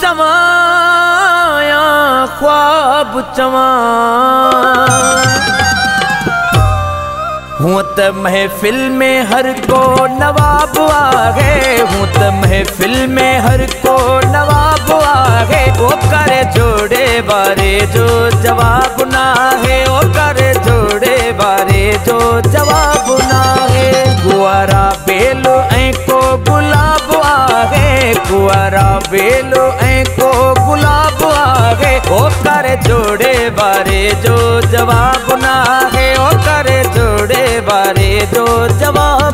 चवाया ख्वाब चवा त महफ़िल में हर को नवाब आ गए हूँ त महफ़िल में जोड़े बारे जो जवाब ना है ओ करे जोड़े बारे जो जवाब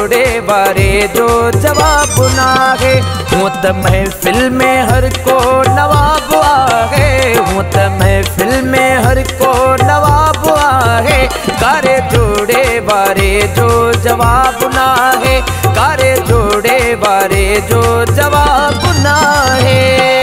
जोड़े बारे जो जवाब ना है हूँ त महफ़िल में हर को नवाब आहे हूँ त महफ़िल में हर को नवाब आहे करे जोड़े बारे जो जवाब ना है करे जोड़े बारे जो जवाब ना है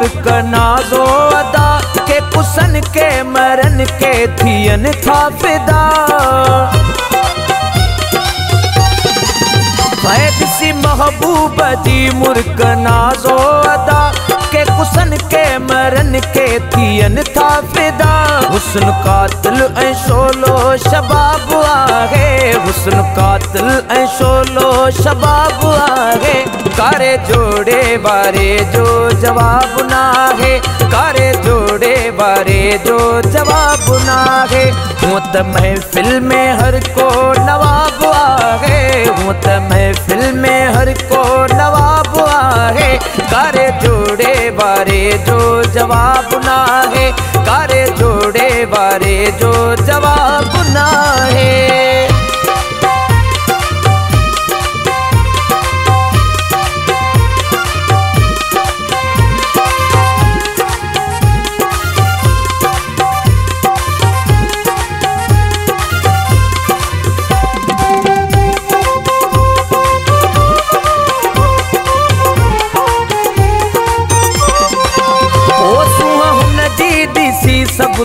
जी मुर्क नाज़ो अदा के कुसन के मरन के थियन था फिदा। ॾिसी महबूब जी मुर्क नाज़ो अदा के कुसन के मरन के थियन था फिदा। हुस्न कातिल ऐं शोलो शबाब आहे हुस्न कातिल ऐं शोलो शबाब आहे करे जोड़े बारे जो जवाब ना है। करे जोड़े बारे जो जवाब ना है। हूँ त महफ़िल में हर को नवाब आहे हूँ। त महफ़िल में हर को नवाब आहे करे जोड़े बारे जो जवाब ना है। करे जोड़े बारे जो जवाब ना है।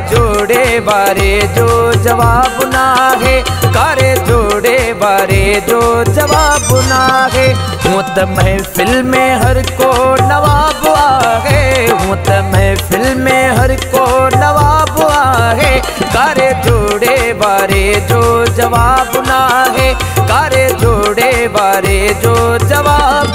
जोड़े बारे जो जवाब ना है। करे जोड़े बारे जो जवाब ना है। हूँ त महफ़िल हर को नवाब आहे। हूँ त महफ़िल हर को नवाब आहे। करे जोड़े बारे जो जवाब ना है। करे जोड़े बारे जो जवाब